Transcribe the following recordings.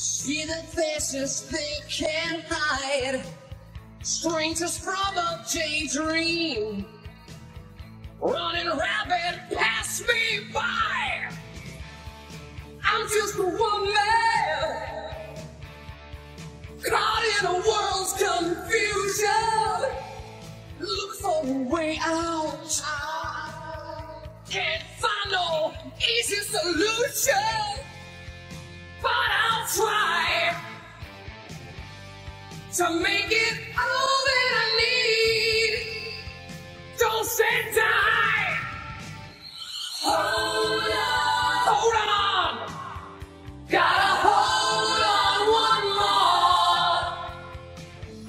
See the faces they can't hide. Strangers from a daydream. Running rapid past me by. I'm just a woman. Caught in a world's confusion. Look for a way out. Can't find no easy solution. To make it all that I need. Don't say die. Hold on. Hold on. Gotta hold on one more.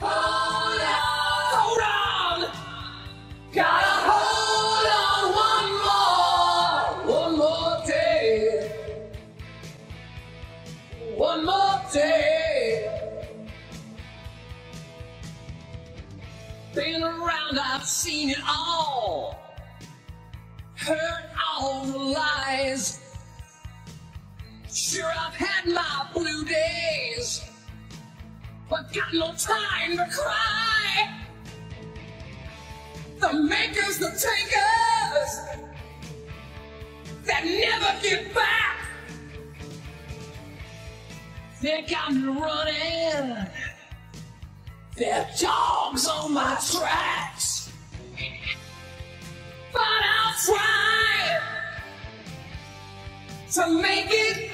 Hold on. Hold on. Gotta hold on one more. One more day. One more day. Been around, I've seen it all. Heard all the lies. Sure, I've had my blue days, but got no time to cry. The makers, the takers, that never get back. They got me running. They're dogs on my tracks. But I'll try to make it